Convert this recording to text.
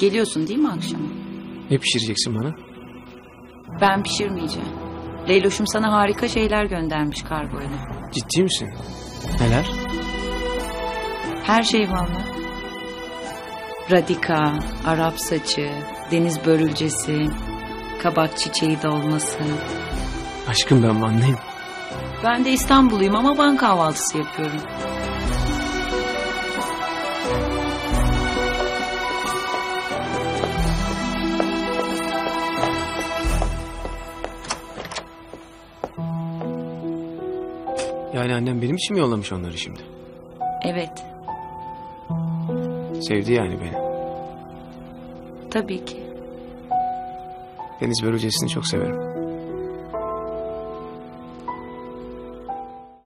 Geliyorsun değil mi akşam? Ne pişireceksin bana? Ben pişirmeyeceğim. Leyloş'um sana harika şeyler göndermiş kargoyla. Ciddi misin? Neler? Her şey valla. Radika, Arap saçı, deniz börülcesi, kabak çiçeği dolması. Aşkım ben Vanlıyım. Ben de İstanbulluyum ama ban kahvaltısı yapıyorum. Yani annem benim için mi yollamış onları şimdi? Evet, Sevdi yani beni. tabii ki. Deniz börülcesini çok severim.